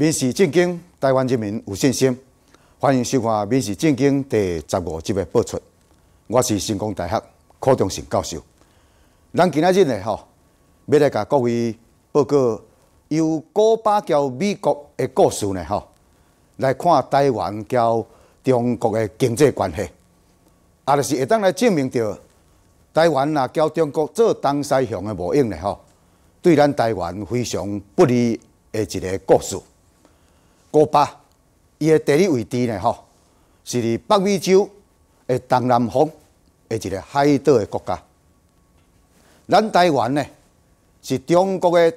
民事正经，台湾人民有信心。欢迎收看《民事正经》第十五集的播出。我是成功大学柯中信教授。咱今仔日呢，吼，要来甲各位报告由古巴交美国的故事呢，吼，来看台湾交中国的经济关系，也就是会当来证明着台湾若交中国做东西向的无用呢，吼，对咱台湾非常不利的一个故事。古巴伊的地理位置呢，吼，是伫北美洲诶东南方的一个海岛诶国家。咱台湾呢，是中国诶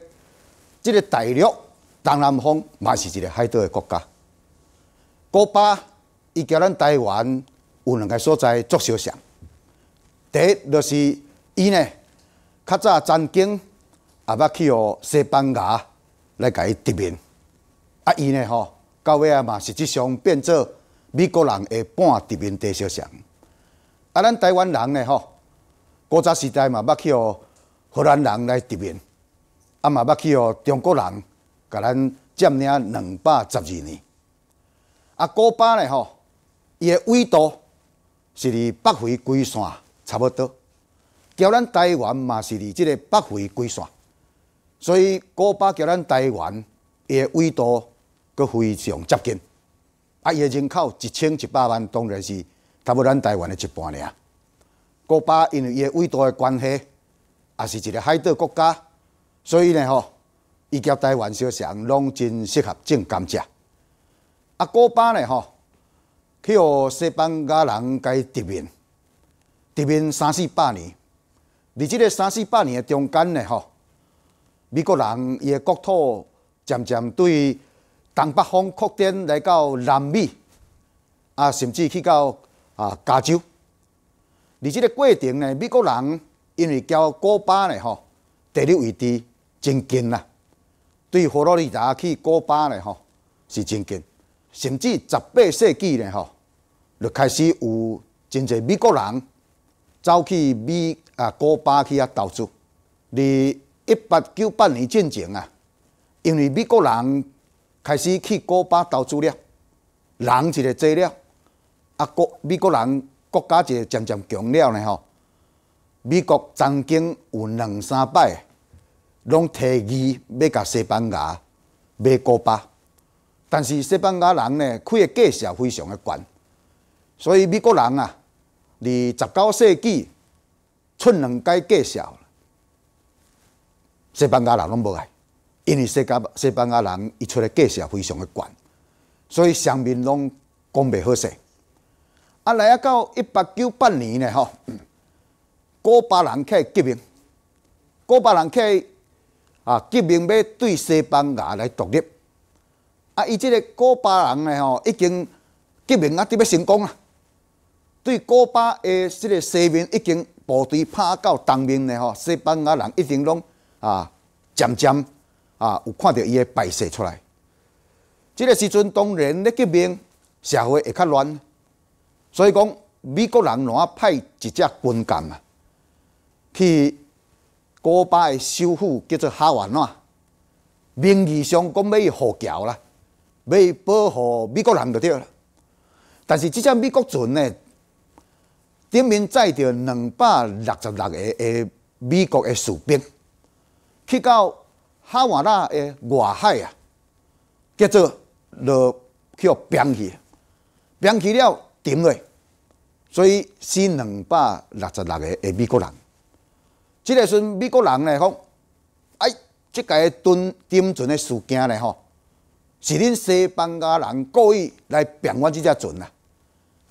这个大陆东南方，嘛是一个海岛诶国家。古巴伊交咱台湾有两个所在足相像。第一，就是伊呢，较早曾经也捌去互西班牙来甲伊殖民。啊，伊呢吼，到尾啊嘛，实际上变做美国人的半殖民地小像。啊，咱台湾人呢吼，古早时代嘛捌去互荷兰人来殖民，啊嘛捌去互中国人甲咱占领两百十二年。啊，古巴呢吼，伊的纬度是伫北回归线差不多，交咱台湾嘛是伫即个北回归线，所以古巴交咱台湾伊的纬度。佫非常接近，啊，伊的人口一千一百万，当然是差不多咱台湾的一半尔。古巴因为伊的纬度的关系，也是一个海岛国家，所以呢吼，伊甲台湾相像，拢真适合种甘蔗。啊，古巴呢吼，去互西班牙人伊殖民，殖民三四百年，伫即个三四百年的中间呢吼，美国人伊的国土渐渐对。东北方扩展来到南美，啊，甚至去到啊加州。而这个过程呢，美国人因为交古巴呢吼，地理位置真近啦，对佛罗里达去古巴呢吼是真近，甚至十八世纪呢吼，就开始有真侪美国人走去美啊古巴去遐投资。而一八九八年进前啊，因为美国人。开始去古巴投资了，人一个多了，啊国美国人国家一个渐渐强了呢吼。美国曾经有两三摆，拢提议要甲西班牙买古巴，但是西班牙人呢开的价钱非常的悬，所以美国人啊，伫十九世纪出两届介绍，西班牙人拢无爱。因为西加西班牙人伊出来价是非常的悬，所以上面拢讲袂好势。啊，来啊到一八九八年呢吼，古巴人起革命，古巴人起啊革命要对西班牙来独立。啊，伊即个古巴人呢吼，已经革命啊，得要成功啊。对古巴的即个西面已经部队拍到东面呢吼，西班牙人一定拢啊渐渐。啊，有看到伊的摆设出来。这个时阵，当然咧革命，社会会较乱，所以讲美国人哪派一只军舰啊，去古巴的首府叫做哈瓦那，名义上讲要护侨啦，要保护美国人就对了。但是这只美国船呢，顶面载着两百六十六个诶美国诶士兵，去到。哈瓦那的外海啊，叫做落去冰去，冰去了沉落，所以死两百六十六个的美国人。即个时阵美国人呢讲，哎，即个蹲沉船的事件呢吼，是恁西班牙人故意来变我这只船啊。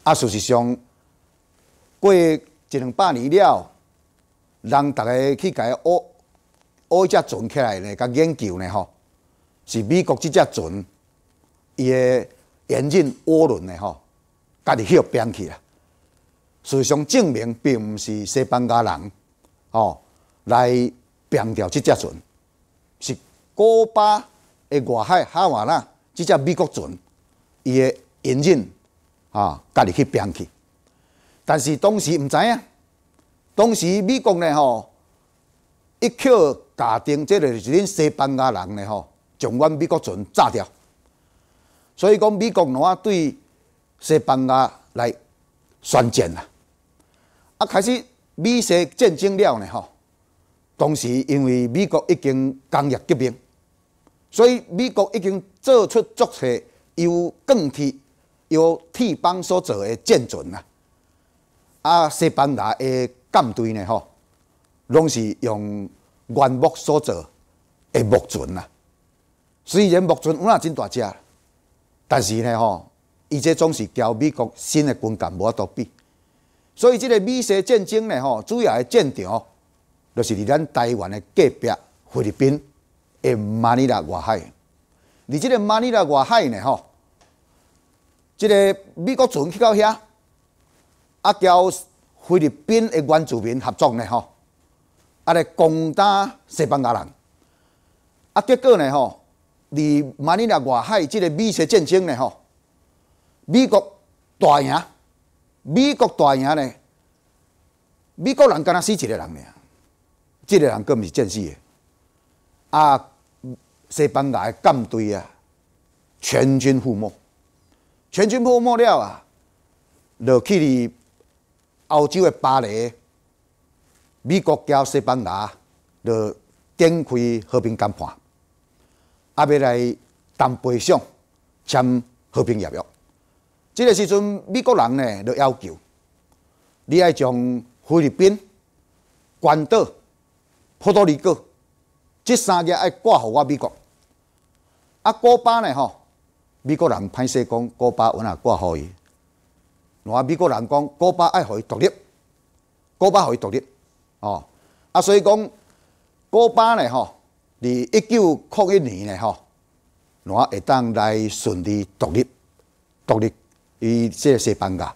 啊，事实上过一两百年了，人大家去解学。乌只船起来呢，甲研究呢吼，是美国这只船伊的引进涡轮呢吼，家己去变去啦。事实上证明并毋是西班牙人吼来变掉这只船，是古巴的外海哈瓦那这只美国船伊的引进啊，家己去变去。但是当时毋知影，当时美国呢吼一扣。假定这个是恁西班牙人呢吼，将阮美国船炸掉，所以讲美国哪对西班牙来宣战啦？啊，开始美西战争了呢吼。当时因为美国已经工业革命，所以美国已经做出足多由钢铁、由铁棒所做的舰船啦。啊，西班牙的舰队呢吼，拢是用原木所做的木船啦。虽然木船有那真大只，但是呢吼，伊这总是交美国新的军舰无法度比。所以即个美西战争呢吼，主要的战场。就是伫咱台湾的隔壁菲律宾的马尼拉外海，伫即个马尼拉外海呢吼，即个美国船去到遐，啊，交菲律宾的原住民合作呢吼，啊来攻打西班牙人，啊结果呢吼，伫马尼拉外海即个美西战争呢吼，美国大赢，美国大赢呢，美国人敢若死一个人尔。这个人更毋是战死的，啊，西班牙的舰队啊，全军覆没，全军覆没了啊，落去哩欧洲的巴黎，美国交西班牙就展开和平谈判，啊，要来谈赔偿签和平协约。这个时阵，美国人呢，就要求你爱将菲律宾关岛。波多黎各，这三个爱挂互我美国。啊，古巴呢？吼，美国人歹势讲古巴，我哪挂互伊？我美国人讲古巴爱互伊独立，古巴互伊独立。哦，啊，所以讲古巴呢？吼，伫一九零一年呢？吼，我会当来顺利独立，独立伊即个西班牙。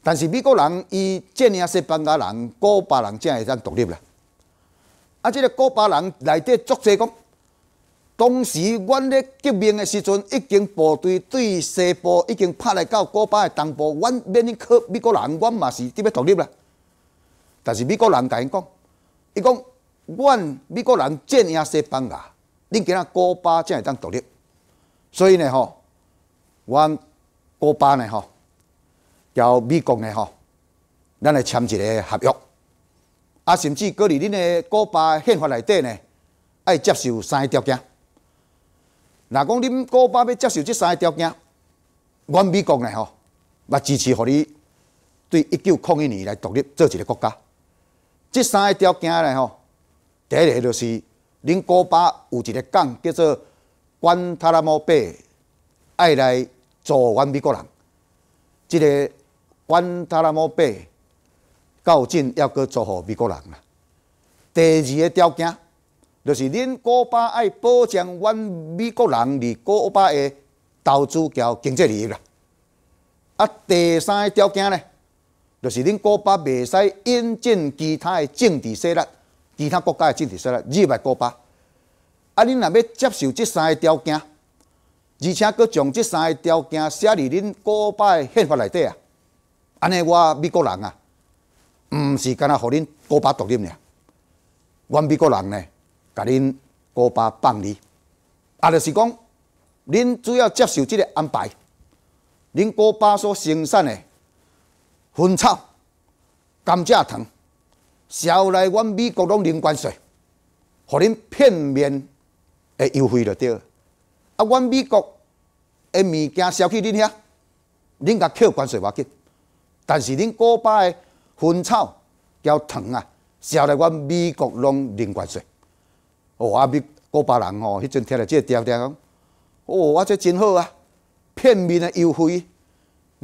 但是美国人伊建议西班牙人、古巴人才会当独立啦。啊！即个古巴人内底作者讲，当时阮咧革命的时阵，已经部队对西部已经拍来到古巴的东部，阮免去靠美国人，阮嘛是伫要独立啦。但是美国人甲因讲，伊讲，阮美国人镇压西班牙，恁今仔古巴才会当独立。所以呢，吼，阮古巴呢，吼，交美国呢，吼，咱来签一个合约。啊，甚至搁伫恁的古巴宪法内底呢，爱接受三个条件。若讲恁古巴要接受这三个条件，阮美国呢吼，嘛支持互你对一九零一年来独立做一个国家。这三个条件呢吼，第一个就是恁古巴有一个港叫做关塔拉摩贝，爱来做阮美国人。这个关塔拉摩贝。到进要搁做互美国人啦。第二个条件，就是恁古巴爱保障阮美国人伫古巴的投资交经济利益啦。啊，第三个条件呢，就是恁古巴袂使引进其他的政治势力、其他国家的政治势力入来古巴。啊，恁若要接受这三个条件，而且搁将这三个条件写伫恁古巴的宪法内底啊，安尼我美国人啊。毋是干那互恁古巴独立呢？阮美国人呢，甲恁古巴放离，啊，就是讲，恁主要接受即个安排，恁古巴所生产的薰草、甘蔗糖，烧来阮美国拢零关税，互恁片面的优惠就对。啊，阮美国的物件销去恁遐，恁甲扣关税要紧，但是恁古巴的。薰草交糖啊，烧来阮美国拢零关税。哦，啊美古巴人吼，迄阵听着即个调调讲，哦，我这真好啊，片面的优惠，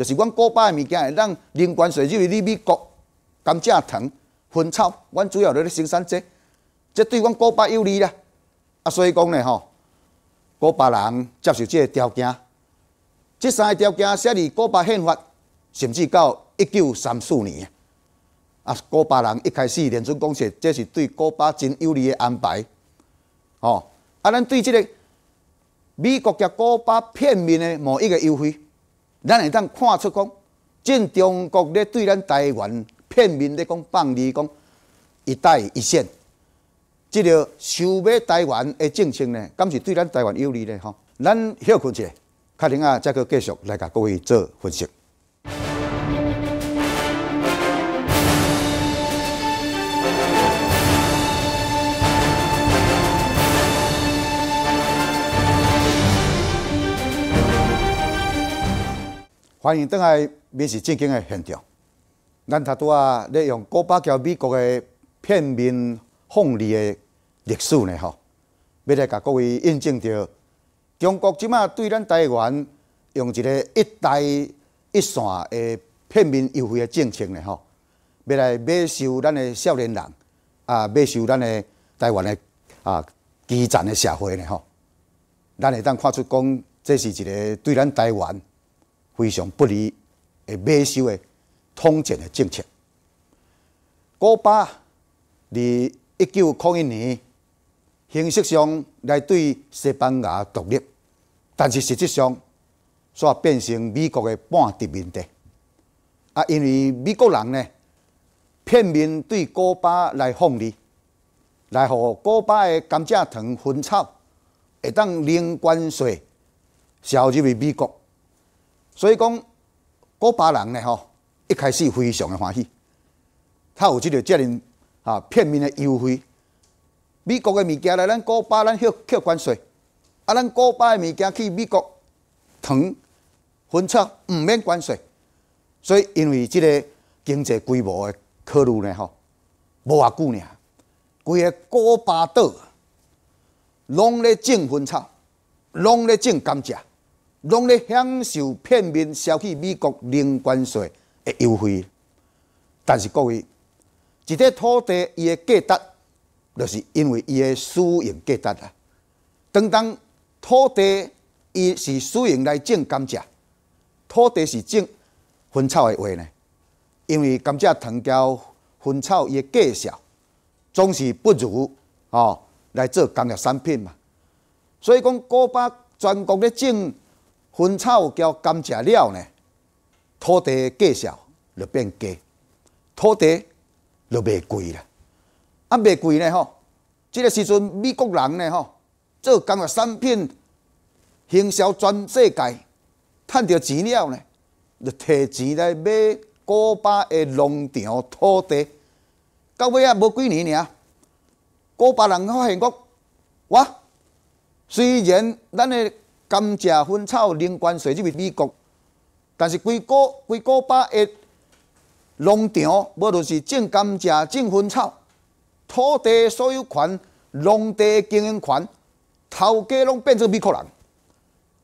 就是阮古巴的物件会当零关税，入你美国甘蔗糖、薰草，阮主要咧生产这，这对阮古巴有利啦。啊，所以讲呢吼，古巴人接受即个条件，这三个条件写伫古巴宪法，甚至到一九三四年。啊，古巴人一开始连准讲说，这是对古巴真有利的安排，哦，啊，咱对这个美国甲古巴片面的某一个优惠，咱会当看出讲，正中国咧对咱台湾片面咧讲放利讲一带一线，即个收买台湾的政策呢，敢是对咱台湾有利咧？吼，咱休困一下，卡灵啊，再去继续来甲各位做分析。欢迎登来面试正经的现场。咱头拄啊，咧用古巴交美国的片面凤梨的历史呢，吼，要来甲各位印证着中国即马对咱台湾用一个一带一线的片面优惠的政策呢，吼，要来买受咱的少年人啊，买受咱的台湾的啊基层的社会呢，吼，咱会当看出讲，这是一个对咱台湾。非常不利的买收的统战的政策。古巴在一九零一年形式上来对西班牙独立，但是实际上却变成美国的半殖民地。啊，因为美国人呢片面对古巴来放利，来互古巴的甘蔗糖、薰草会当零关税销入去美国。所以讲，古巴人呢吼，一开始非常的欢喜，他有即个遮尔啊片面的优惠。美国的物件来咱古巴，咱扣扣关税；啊，咱古巴的物件去美国，糖、薰草毋免关税。所以因为即个经济规模的考虑呢吼，无偌久呢，规个古巴岛拢咧种薰草，拢咧种甘蔗。拢咧享受片面消去美国零关税的优惠，但是各位，一块土地伊的价值，就是因为伊的使用价值啊。当当土地伊是使用来种甘蔗，土地是种薰草的话呢，因为甘蔗糖交薰草伊的价小，总是不如哦来做工业产品嘛。所以讲，古巴全国咧种。薰草交甘蔗了呢，土地价少就变低，土地就卖贵了。啊，卖贵呢吼，这个时阵美国人呢吼，做工业产品行销全世界，赚到钱了呢，就摕钱来买古巴的农场土地。到尾啊，无几年尔，古巴人发现讲，哇，虽然咱的甘蔗、薰草零关税入去美国，但是规个规个把的农场，无论是种甘蔗、种薰草，土地所有权、农地经营权，头家拢变成美国人。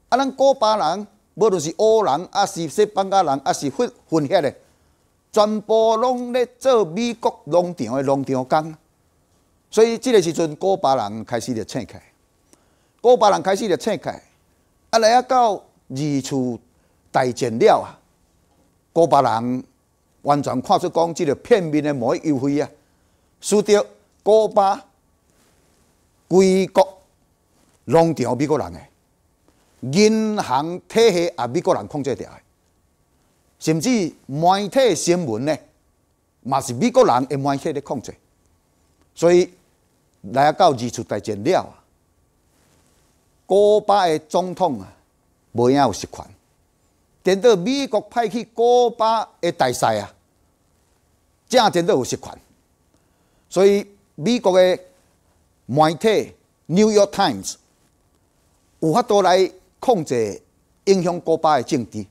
啊，咱古巴人，无论是欧人，还是西班牙人，还是混混血的，全部拢咧做美国农场的农场工。所以，即个时阵，古巴人开始咧醒起，古巴人开始咧醒起。啊，来啊到二次大战了啊，古巴人完全看出讲，即个片面的贸易优惠啊，输掉古巴归国农场美国人诶，银行体系也美国人控制掉诶，甚至媒体新闻呢，嘛是美国人诶媒体咧控制，所以来啊到二次大战了啊。古巴的总统啊，无影有实权。等到美国派去古巴的大使啊，正真都有实权。所以美国的媒体《New York Times》有法度来控制、影响古巴的政治。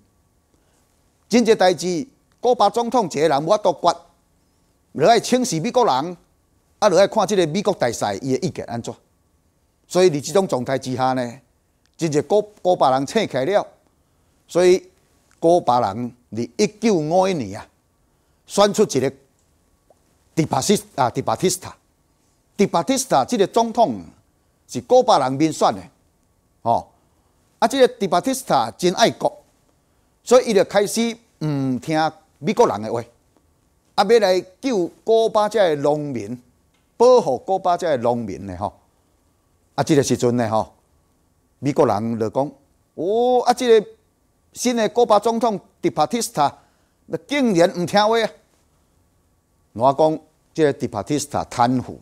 真济代志，古巴总统一个人无法度决，落来请示美国人，啊，落来看即个美国大使伊的意见安怎。所以，伫即种状态之下呢，真正古古巴人醒起了。所以，古巴人伫一九五一年啊，选出一个迪巴斯啊，迪巴蒂斯塔，迪巴蒂斯塔即个总统是古巴人民选的，哦，啊，即个迪巴蒂斯塔真爱国，所以伊就开始毋听美国人的话，啊，要来救古巴遮的农民，保护古巴遮的农民的吼。啊，即个时阵呢，吼，美国人就讲，哦，啊，即个新的古巴总统迪帕蒂斯塔，那竟然毋听话啊！我讲，即个迪帕蒂斯塔贪腐，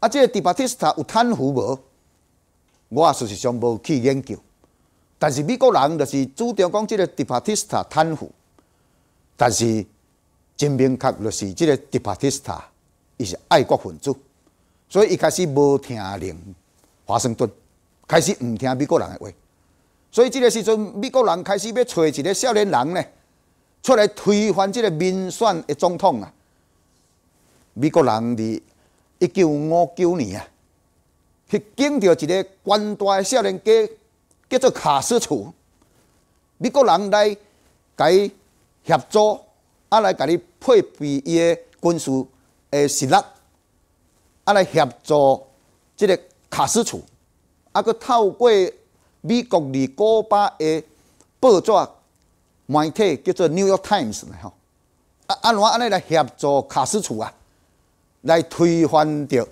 啊，即个迪帕蒂斯塔有贪腐无？我事实上无去研究，但是美国人就是主张讲即个迪帕蒂斯塔贪腐，但是真明确就是即个迪帕蒂斯塔伊是爱国分子，所以一开始无听令。华盛顿，开始毋听美国人的话，所以即个时阵美国人开始要找一个少年人呢，出来推翻即个民选的总统啊。美国人伫一九五九年啊，去见到一个官大的少年家，叫做卡斯楚。美国人来甲伊协助，啊来甲你配备伊的军事的实力，啊来协助即个卡斯楚，啊佮透过美国伫古巴的报纸媒体叫做《New York Times》呢吼，啊安怎安尼来协助卡斯楚啊？来推翻掉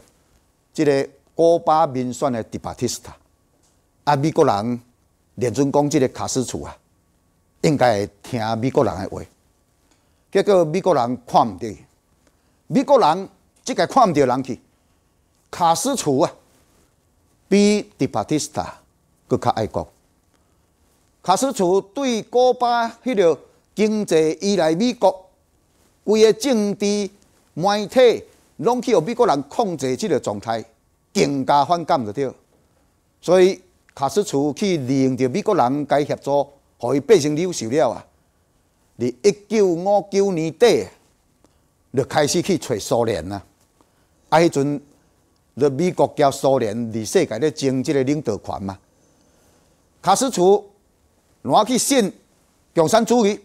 这个古巴民选的迪巴蒂斯塔，啊，美国人连准讲这个卡斯楚啊，应该听美国人的话，结果美国人看唔到，美国人即个看唔到人去，卡斯楚啊，比迪巴蒂斯塔更较爱国。卡斯楚对古巴迄个经济依赖美国，规个政治媒体。拢去互美国人控制即个状态，更加反感着对。所以卡斯楚去利用着美国人该协助，互伊变成优秀了啊！伫一九五九年底，就开始去找苏联啊。啊，迄阵，就美国交苏联伫世界咧争即个领导权嘛。卡斯楚拿去信共产主义，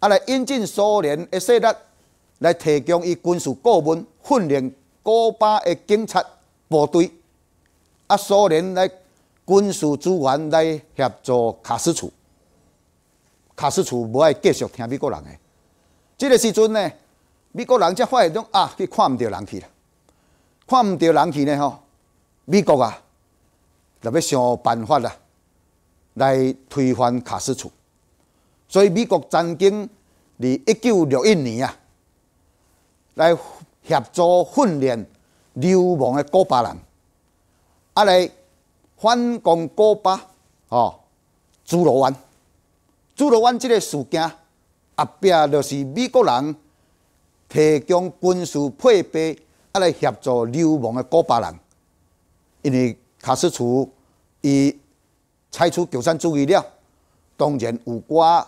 啊来引进苏联的势力。来提供伊军事顾问、训练古巴的警察部队，啊，苏联来军事资源来协助卡斯楚。卡斯楚无爱继续听美国人的，这个时阵呢，美国人才发现讲啊，去看唔到人去了，看唔到人去呢吼，美国啊，就要想办法啦，来推翻卡斯楚。所以美国曾经伫一九六一年啊。来协助训练流亡的古巴人，啊来反攻古巴，哦，朱罗湾，朱罗湾即个事件，后壁就是美国人提供军事配备，啊来协助流亡的古巴人，因为卡斯楚伊采取共产主义了，当然有寡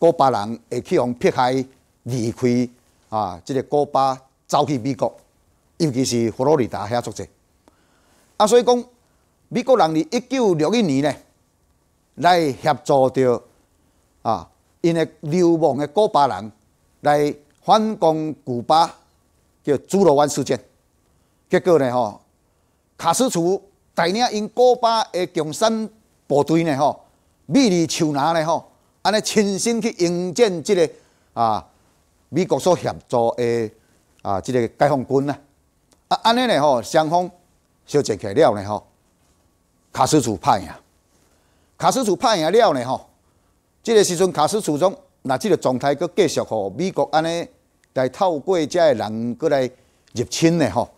古巴人会去用迫害离开。啊！即个古巴走去美国，尤其是佛罗里达遐作者。啊，所以讲美国人伫一九六一年呢，来协助着啊，因为流亡的古巴人来反攻古巴，叫朱罗湾事件。结果呢，吼，卡斯楚带领因古巴的共产部队呢，吼，米里丘拿呢，吼，安尼亲身去迎战即个啊。美国所协助的啊，即个解放军呐，啊，安尼呢吼，双方相战起了呢吼，卡斯楚拍赢，卡斯楚拍赢了呢吼，即个时阵卡斯楚中，那即个状态佫继续吼，美国安尼来透过遮个人过来入侵呢吼，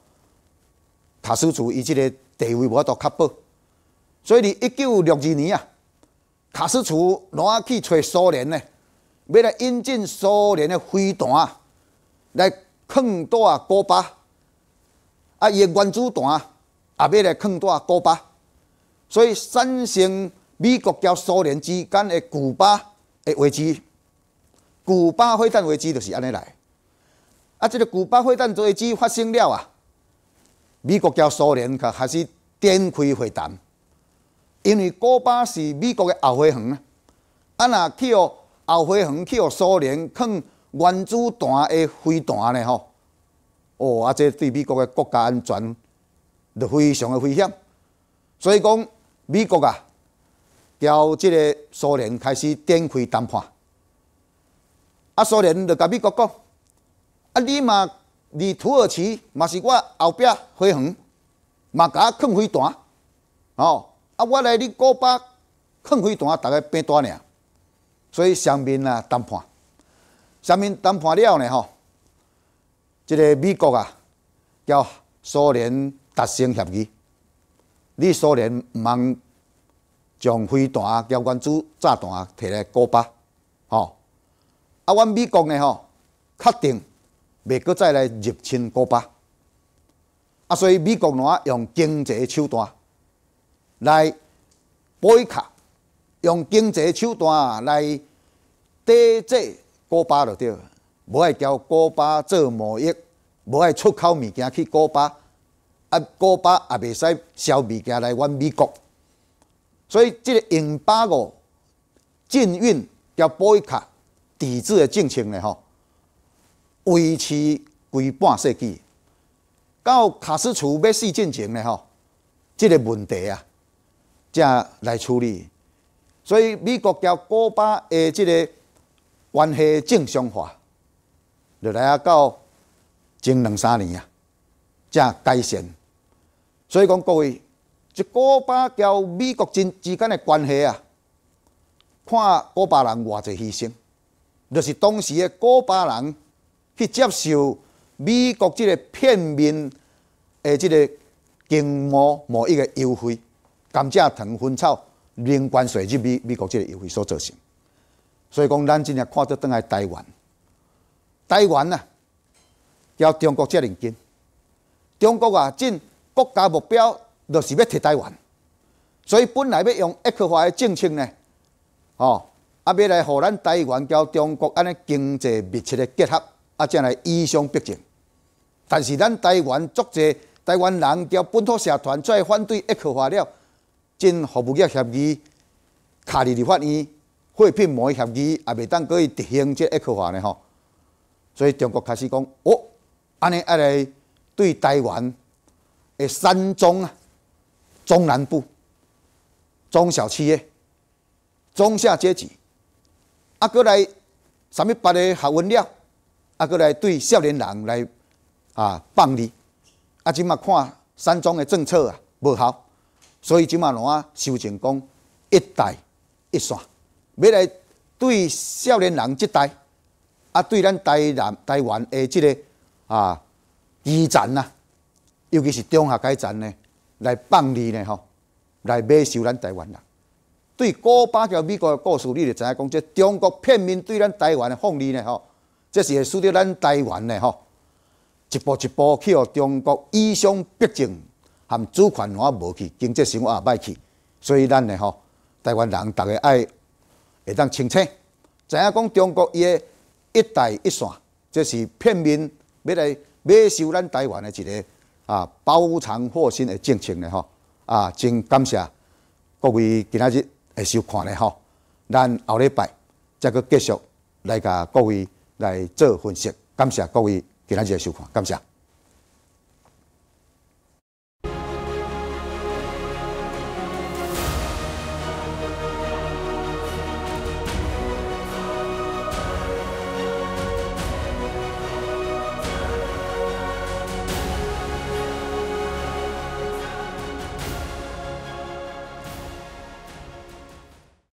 卡斯楚伊这个地位无法度确保，所以伫一九六二年啊，卡斯楚拿去找苏联呢。要来引进苏联的飞弹来坑到古巴，啊，伊的原子弹啊也要来坑到古巴，所以产生美国交苏联之间的古巴的危机。古巴飞弹危机就是安尼来，啊，这个古巴飞弹危机发生了啊，美国交苏联可开始展开会谈，因为古巴是美国的后花园啊，啊，那去哦。后花园去互苏联放原子弹的飞弹呢？吼，哦，啊，这对美国的国家安全就非常的危险。所以讲，美国啊，交这个苏联开始展开谈判。啊，苏联就甲美国讲：啊，你嘛，离土耳其嘛是我后壁飞航，嘛甲我放飞弹，哦，啊，我来你古巴放飞弹，大概变大尔。所以上面啊谈判，上面谈判了呢吼，这个美国啊，交苏联达成协议，你苏联毋通将飞弹、交原子炸弹摕来古巴，吼。啊，阮美国呢吼，确定袂阁再来入侵古巴。啊，所以美国喏用经济手段来保卫卡，用经济手段来抵制古巴就对，无爱交古巴做贸易，无爱出口物件去古巴，啊，古巴也袂使销物件来阮美国。所以，这个英巴五禁运交保卡抵制的政策呢，吼，维持规半世纪。到卡斯楚要死进前呢，吼，这个问题啊，才来处理。所以美国交古巴的这个关系正常化，就来啊到前两三年啊，才改善。所以讲各位，这古巴交美国之之间的关系啊，看古巴人偌济牺牲，就是当时的古巴人去接受美国即个片面。诶，即个经贸贸易嘅优惠，甘蔗糖、薰草零关税入美美国即个优惠所造成，所以讲咱真正看到倒来台湾，台湾啊，交中国遮尔近，中国啊，进国家目标就是要摕台湾，所以本来要用一克化的政策呢，哦，啊，要来互咱台湾交中国安尼经济密切的结合，啊，才来以商逼进，但是咱台湾足济。台湾人交本土社团出来反对一克化了，进服务业协议、卡里立法院、货品贸易协议也未当可以执行这一克化呢吼。所以中国开始讲，哦，安尼爱来对台湾的山中啊、中南部中小企业、中下阶级，啊，过来什么别的学问了，啊，过来对少年人来啊放利。啊，即马看山庄的政策啊无效，所以即马喏修正讲一代一线，要来对少年人即代，啊对咱台南台湾的即个啊基层呐，尤其是中下阶层呢，来放利呢吼，来买受咱台湾人。对古巴交美国的故事，你就知影讲，即中国片面对咱台湾的放利呢吼，这是会使得咱台湾呢吼。一步一步去互中国以商逼进，含主权我无去，经济生活也歹去，所以咱呢吼，台湾人逐个爱会当清楚，知影讲中国伊个一带一线，这是片面要来买收咱台湾的一个啊包藏祸心的政策呢吼，啊真感谢各位今仔日会收看的吼，咱后礼拜再个继续来甲各位来做分析，感谢各位。今仔日收看，感谢。